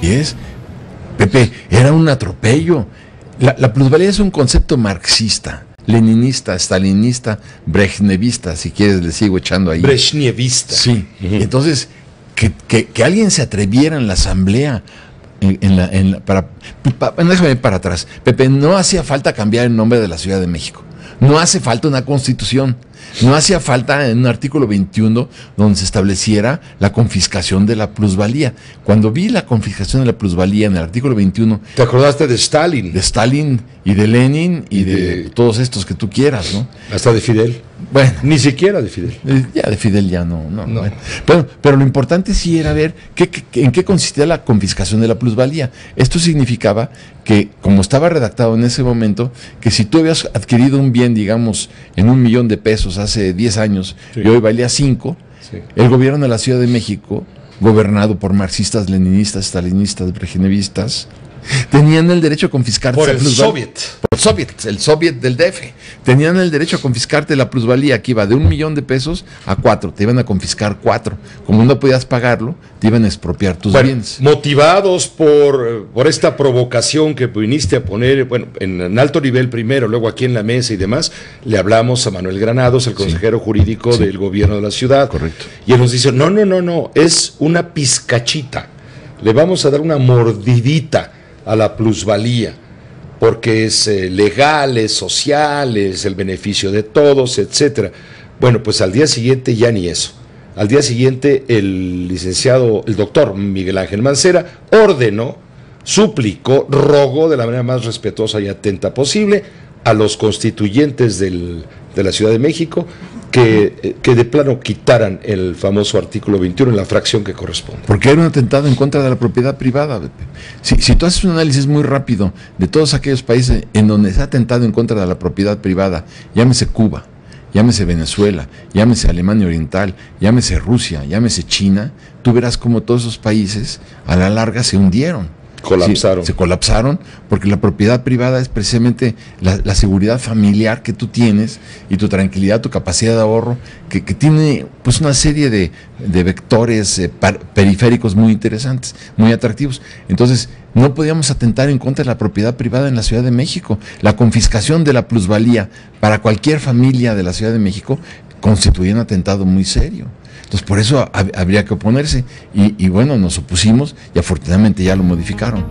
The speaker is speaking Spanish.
Así es. Pepe, era un atropello. La, la plusvalía es un concepto marxista, leninista, stalinista, brezhnevista, si quieres le sigo echando ahí. Brezhnevista. Sí. Entonces, que, que- que alguien se atreviera en la asamblea, en, en la, en la- para, pa- bueno, déjame ir para atrás. Pepe, no hacía falta cambiar el nombre de la Ciudad de México. No hace falta una constitución. No hacía falta en un artículo 21 donde se estableciera la confiscación de la plusvalía. Cuando vi la confiscación de la plusvalía en el artículo 21 ¿Te acordaste de Stalin? de Stalin y de Lenin y, Y de, de- todos estos que tú quieras, ¿no? Hasta de Fidel. Bueno, Ni siquiera de Fidel. eh, Ya de Fidel ya no, no. No. bueno. Pero, pero lo importante sí era ver qué, qué- en qué consistía la confiscación de la plusvalía. Esto significaba que, como estaba redactado en ese momento, que si tú habías adquirido un bien, digamos, en un millón de pesos hace 10 años Sí. y hoy valía 5, Sí. el gobierno de la Ciudad de México, gobernado por marxistas, leninistas, stalinistas, brejnevistas, tenían el derecho a confiscar Por el. Soviet. Por el Soviet, el Soviet del DF. Tenían el derecho a confiscarte la plusvalía que iba de un millón de pesos a cuatro. Te iban a confiscar cuatro. Como no podías pagarlo, te iban a expropiar tus Bueno, bienes. motivados por, eh, por esta provocación que viniste a poner, bueno, en, en alto nivel primero, luego aquí en la mesa y demás, le hablamos a Manuel Granados, el consejero jurídico Sí. del gobierno de la ciudad. Correcto. Y él nos dice, no, no, no, no, es una pizcachita. Le vamos a dar una mordidita a la plusvalía, porque es eh, legal, es social, es el beneficio de todos, etcétera. Bueno, pues al día siguiente ya ni eso. Al día siguiente el licenciado, el doctor Miguel Ángel Mancera ordenó, suplicó, rogó de la manera más respetuosa y atenta posible a los constituyentes del- de la Ciudad de México que, eh, que de plano quitaran el famoso artículo 21 en la fracción que corresponde. Porque era un atentado en contra de la propiedad privada. Si, si tú haces un análisis muy rápido de todos aquellos países en donde se ha atentado en contra de la propiedad privada, llámese Cuba, llámese Venezuela, llámese Alemania Oriental, llámese Rusia, llámese China, tú verás cómo todos esos países a la larga se hundieron. Colapsaron. Se colapsaron porque la propiedad privada es precisamente la, seguridad familiar que tú tienes y tu tranquilidad, tu capacidad de ahorro, que, tiene pues una serie de, de vectores eh, periféricos muy interesantes, muy atractivos. Entonces, no podíamos atentar en contra de la propiedad privada en la Ciudad de México. La confiscación de la plusvalía para cualquier familia de la Ciudad de México constituía un atentado muy serio. Entonces, por eso hab- habría que oponerse. Y, y bueno, nos opusimos y afortunadamente ya lo modificaron.